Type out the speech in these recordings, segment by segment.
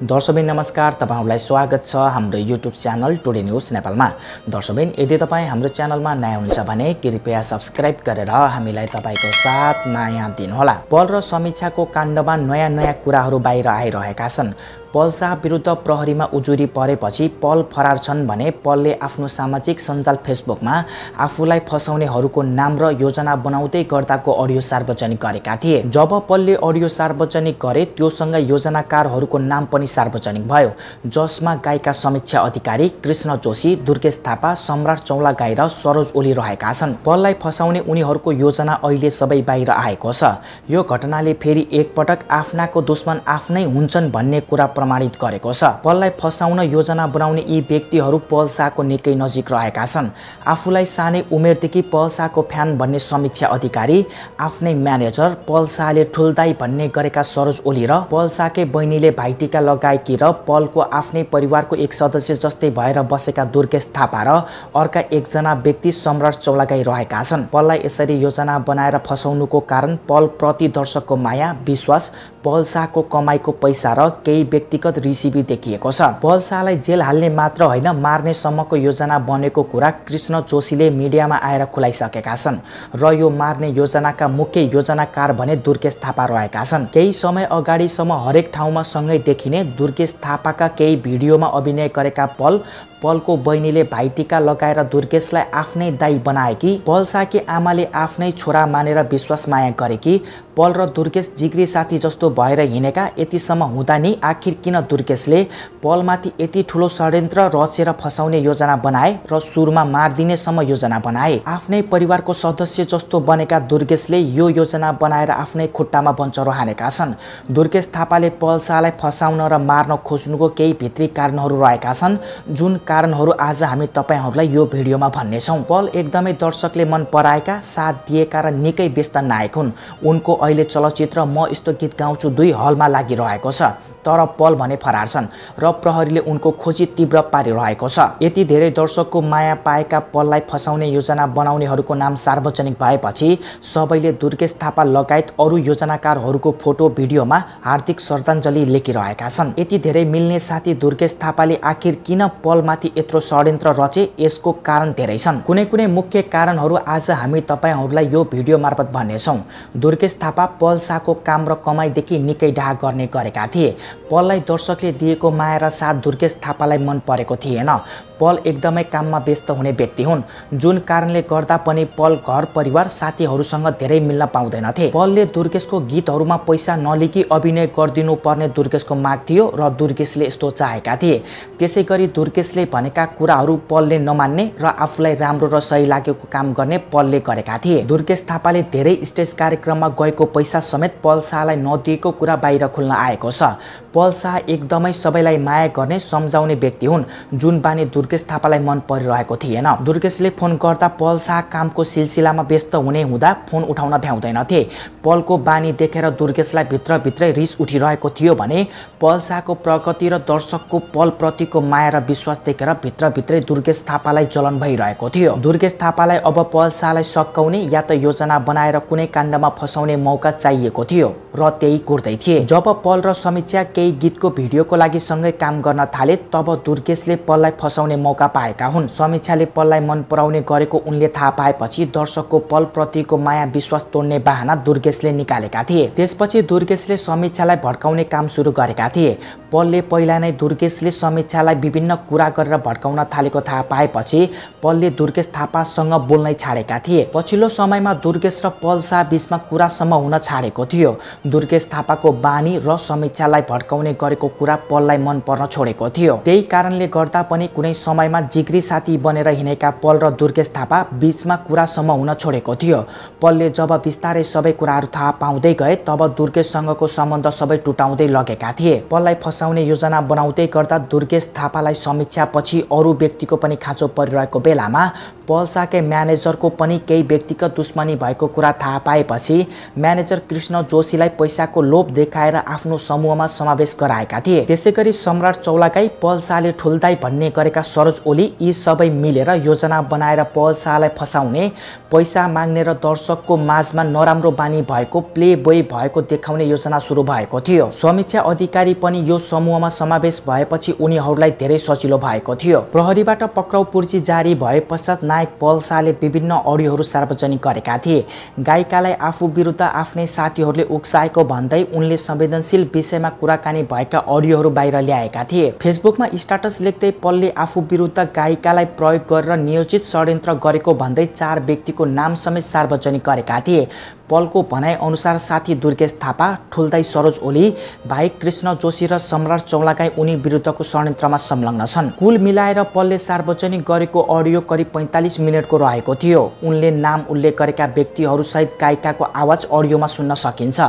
दर्शकबिन नमस्कार तपाईँहरूलाई स्वागत छ हाम्रो युट्युब च्यानल टुडे न्युज नेपालमा। दर्शकबिन यदि तपाईँ हाम्रो च्यानलमा नयाँ हुनुहुन्छ भने कृपया सब्सक्राइब गरेर हामीलाई तपाईँको साथ माया दिनुहोला। पल र समीक्षाको काण्डमा नयाँ नयाँ कुराहरू बाहिर आइरहेका छन्। पल शाह विरुद्ध प्रहरीमा उजुरी परेपछि पल फरार छन् भने पलले आफ्नो सामाजिक सञ्जाल फेसबुकमा आफूलाई फसाउनेहरूको नाम र योजना बनाउँदै गर्दाको अडियो सार्वजनिक गरेका थिए। जब पलले अडियो सार्वजनिक गरे त्योसँग योजनाकारहरूको नाम पनि सार्वजनिक भयो। जसमा गायिका समीक्षा अधिकारी कृष्ण जोशी दुर्गेश थापा सम्राट चौला गाई र सरोज ओली रहेका छन्। पललाई फसाउने उनीहरूको योजना अहिले सबै बाहिर आएको छ। यो घटनाले फेरि एकपटक आफ्नाको दुश्मन आफ्नै हुन्छन् भन्ने कुरा प्रमाणित गरेको छ। पललाई फसाउन योजना बनाउने यी व्यक्तिहरू पल शाहको निकै नजिक रहेका छन्। आफूलाई सानै उमेरदेखि पल शाहको फ्यान भन्ने समीक्षा अधिकारी आफ्नै म्यानेजर पल शाहले ठुल्दाई भन्ने गरेका सरोज ओली र पल शाहकै बहिनीले भाइटिका लगाएकी र पलको आफ्नै परिवारको एक सदस्य जस्तै भएर बसेका दुर्गेश थापा र अर्का एकजना व्यक्ति सम्राट चौलागाई रहेका छन्। पललाई यसरी योजना बनाएर फसाउनुको कारण पल प्रति दर्शकको माया विश्वास पल शाहको कमाइको पैसा र केही व्यक्तिगत रिसिभी देखिएको छ। पल शाहलाई जेल हाल्ने मात्र होइन मार्नेसम्मको योजना बनेको कुरा कृष्ण जोशीले मिडियामा आएर खुलाइसकेका छन् र यो मार्ने योजनाका मुख्य योजनाकार भने दुर्गेश थापा रहेका छन्। केही समय अगाडिसम्म हरेक ठाउँमा सँगै देखिने दुर्गेश थापाका केही भिडियोमा अभिनय गरेका पल पलको बहिनीले भाइटिका लगाएर दुर्गेशलाई आफ्नै दाई बनाएकी पल साकी आमाले आफ्नै छोरा मानेर विश्वास माया गरेकी पल र दुर्गेश जिग्री साथी जस्तो भएर हिँडेका यतिसम्म हुँदा नि आखिर किन दुर्गेशले पलमाथि यति ठुलो षड्यन्त्र रचेर फसाउने योजना बनाए र सुरुमा मारिदिनेसम्म योजना बनाए? आफ्नै परिवारको सदस्य जस्तो बनेका दुर्गेशले यो योजना बनाएर आफ्नै खुट्टामा बन्चरो हानेका छन्। दुर्गेश थापाले पल शाहलाई फसाउन र मार्न खोज्नुको केही भित्री कारणहरू रहेका छन्। जुन कारणहरू आज हामी तपाईँहरूलाई यो भिडियोमा भन्नेछौँ। पल एकदमै दर्शकले मन पराएका साथ दिएका र निकै व्यस्त नायक हुन्। उनको अहिले चलचित्र म यस्तो गीत गाउँछु दुई हलमा लागिरहेको छ। तर पल भने फरार छन् र प्रहरीले उनको खोजी तीव्र पारिरहेको छ। यति धेरै दर्शकको माया पाएका पललाई फसाउने योजना बनाउनेहरूको नाम सार्वजनिक भएपछि सबैले दुर्गेश थापा लगायत अरू योजनाकारहरूको फोटो भिडियोमा हार्दिक श्रद्धाञ्जली लेखिरहेका छन्। यति धेरै मिल्ने साथी दुर्गेश थापाले आखिर किन पलमाथि यत्रो षड्यन्त्र रचे यसको कारण धेरै छन्। कुनै कुनै मुख्य कारणहरू आज हामी तपाईँहरूलाई यो भिडियो मार्फत भन्नेछौँ। दुर्गेश थापा पल शाहको काम र कमाइदेखि निकै डाह गर्ने गरेका थिए। पललाई दर्शकले दिएको माया र साथ दुर्गेश थापालाई मन परेको थिएन। पल एकदमै काममा व्यस्त हुने व्यक्ति हुन्। जुन कारणले गर्दा पनि पल घर परिवार साथीहरूसँग धेरै मिल्न पाउँदैनथे। पलले दुर्गेशको गीतहरूमा पैसा नलिकी अभिनय गरिदिनु पर्ने दुर्गेशको माग थियो र दुर्गेशले यस्तो चाहेका थिए। त्यसै गरी दुर्गेशले भनेका कुराहरू पलले नमान्ने र आफूलाई राम्रो र सही लागेको काम गर्ने पलले गरेका थिए। दुर्गेश थापाले धेरै स्टेज कार्यक्रममा गएको पैसा समेत पल शाहलाई नदिएको कुरा बाहिर खुल्न आएको छ। पल शाह एकदमै सबैलाई माया गर्ने सम्झाउने व्यक्ति हुन्। जुन बानी दुर्गेश थापालाई मन परिरहेको थिएन। दुर्गेशले फोन गर्दा पल शाह कामको सिलसिलामा व्यस्त हुने हुँदा फोन उठाउन भ्याउँदैनथे पलको बानी देखेर दुर्गेशलाई भित्रभित्रै रिस उठिरहेको थियो भने पल शाहको प्रगति र दर्शकको पलप्रतिको माया र विश्वास देखेर भित्रभित्रै दुर्गेश थापालाई जलन भइरहेको थियो। दुर्गेश थापालाई अब पल शाहलाई सकाउने या त योजना बनाएर कुनै काण्डमा फसाउने मौका चाहिएको थियो र त्यही कुर्दै थिए। जब पल र समीक्षा केही गीतको भिडियोको लागि सँगै काम गर्न थाले तब दुर्गेशले पललाई फसाउने मौका पाएका हुन्। समीक्षाले पललाई मन पराउने गरेको उनले थाहा पाएपछि दर्शकको पलप्रतिको माया विश्वास तोड्ने बाहना दुर्गेशले निकालेका थिए। त्यसपछि दुर्गेशले समीक्षालाई भड्काउने काम सुरु गरेका थिए। पलले पहिला नै दुर्गेशले समीक्षालाई विभिन्न कुरा गरेर भड्काउन थालेको थाहा पाएपछि पलले दुर्गेश थापासँग बोल्नै छाडेका थिए। पछिल्लो समयमा दुर्गेश र पल शाह बिचमा कुरासम्म हुन छाडेको थियो। दुर्गेश थापाको बानी र समीक्षालाई भड्का भड्काउने गरेको कुरा पललाई मन पर्न छोडेको थियो। त्यही कारणले गर्दा पनि कुनै समयमा जिग्री साथी बनेर हिँडेका पल र दुर्गेश थापा बिचमा कुरासम्म हुन छोडेको थियो। पलले जब बिस्तारै सबै कुराहरू थाहा पाउँदै गए तब दुर्गेशसँगको सम्बन्ध सबै टुटाउँदै लगेका थिए। पललाई फसाउने योजना बनाउँदै गर्दा दुर्गेश थापालाई समीक्षा पछि अरू व्यक्तिको पनि खाँचो परिरहेको बेलामा पलसाकै म्यानेजरको पनि केही व्यक्तिगत दुश्मनी भएको कुरा थाहा पाएपछि म्यानेजर कृष्ण जोशीलाई पैसाको लोभ देखाएर आफ्नो समूहमा समावेश गराएका थिए। त्यसै गरी सम्राट चौलाकै पल शाहले ठुल्दाई भन्ने गरेका सरोज ओली यी सबै मिलेर योजना बनाएर पल शाहलाई फसाउने पैसा माग्ने र दर्शकको माझमा नराम्रो बानी भएको प्ले बोय भएको देखाउने योजना सुरु भएको थियो। समीक्षा अधिकारी पनि यो समूहमा समावेश भएपछि उनीहरूलाई धेरै सजिलो भएको थियो। प्रहरीबाट पक्राउ पूर्जी जारी भए पश्चात नायक पल शाहले विभिन्न अडियोहरू सार्वजनिक गरेका थिए। गायिकालाई आफू विरुद्ध आफ्नै साथीहरूले उक्साएको भन्दै उनले संवेदनशील विषयमा कुराकानी भएका अडियोहरू बाहिर ल्याएका थिए। फेसबुकमा स्टाटस लेख्दै पलले आफू विरुद्ध गायिकालाई प्रयोग गरेर नियोजित षड्यन्त्र गरेको भन्दै चार व्यक्तिको नाम समेत सार्वजनिक गरेका थिए। पलको भनाइअनुसार साथी दुर्गेश थापा ठुल्दाई सरोज ओली भाइ कृष्ण जोशी र सम्राट चौलागाई उनी विरुद्धको षड्यन्त्रमा संलग्न छन्। कुल मिलाएर पलले सार्वजनिक गरेको अडियो करिब पैँतालिस मिनटको रहेको थियो। उनले नाम उल्लेख गरेका व्यक्तिहरूसहित गायिकाको आवाज अडियोमा सुन्न सकिन्छ।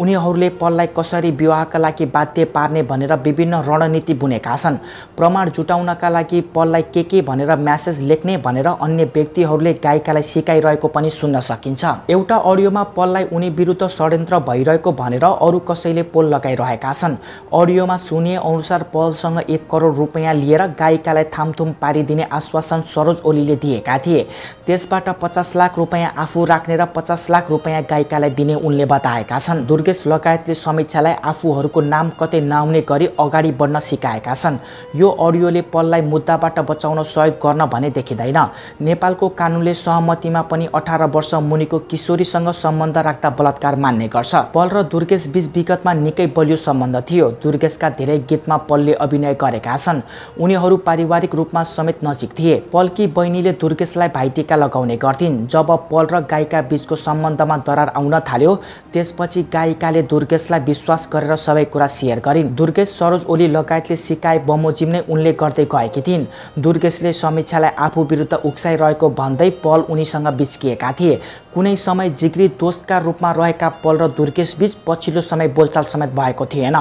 उनीहरूले पललाई कसरी विवाहका लागि बाध्य पार्ने भनेर विभिन्न रणनीति बुनेका छन्। प्रमाण जुटाउनका लागि पललाई के के भनेर म्यासेज लेख्ने भनेर अन्य व्यक्तिहरूले गायिकालाई सिकाइरहेको पनि सुन्न सकिन्छ। एउटा अडियोमा पललाई उनी विरुद्ध षड्यन्त्र भइरहेको भनेर अरू कसैले पोल लगाइरहेका छन्। अडियोमा सुनिए अनुसार पलसँग एक करोड रुपियाँ लिएर गायिकालाई थामथुम पारिदिने आश्वासन सरोज ओलीले दिएका थिए। त्यसबाट पचास लाख रुपियाँ आफू राख्ने र पचास लाख रुपियाँ गायिकालाई दिने उनले बताएका छन्। दुर्गेश लगायतले समीक्षालाई आफूहरूको नाम कतै नआउने गरी अगाडि बढ्न सिकाएका छन्। यो अडियोले पललाई मुद्दाबाट बचाउन सहयोग गर्न भने देखिँदैन। नेपालको कानुनले सहमतिमा पनि अठार वर्ष मुनिको किशोरीसँग सम्बन्ध राख्दा बलात्कार मान्ने गर्छ। पल र दुर्गेश बीच विगतमा निकै बलियो सम्बन्ध थियो। दुर्गेशका धेरै गीतमा पलले अभिनय गरेका छन्। उनीहरू पारिवारिक रूपमा समेत नजिक थिए। पलकी बहिनीले दुर्गेशलाई भाइटिका लगाउने गर्थिन्। जब पल र गायिका बीचको सम्बन्धमा दरार आउन थाल्यो त्यसपछि गायिकाले दुर्गेशलाई विश्वास गरेर सबै कुरा सेयर गरिन्। दुर्गेश सरोज ओली लगायतले सिकाए बमोजिम नै उनले गर्दै गएकी थिइन्। दुर्गेशले समीक्षालाई आफू विरुद्ध उक्साइरहेको भन्दै पल उनीसँग बिच्किएका थिए। कुनै समय जिग्री दोस्तका रूपमा रहेका पल र दुर्गेश बीच पछिल्लो समय बोलचाल समेत भएको थिएन।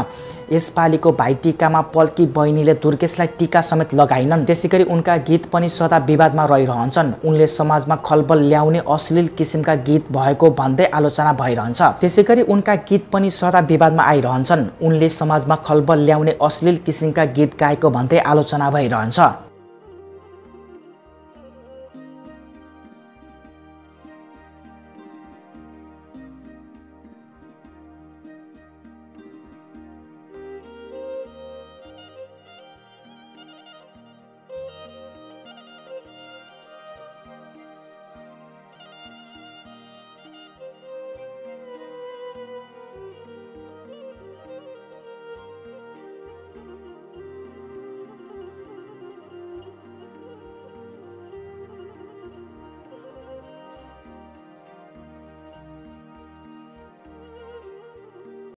यसपालिको भाइटिकामा पल्की बहिनीले दुर्गेशलाई टिका समेत लगाइनन् त्यसै गरी उनका गीत पनि सदा विवादमा रहिरहन्छन्। उनले समाजमा खलबल ल्याउने अश्लील किसिमका गीत भएको भन्दै आलोचना भइरहन्छ। त्यसै गरी उनका गीत पनि सदा विवादमा आइरहन्छन्। उनले समाजमा खलबल ल्याउने अश्लील किसिमका गीत गाएको भन्दै आलोचना भइरहन्छ।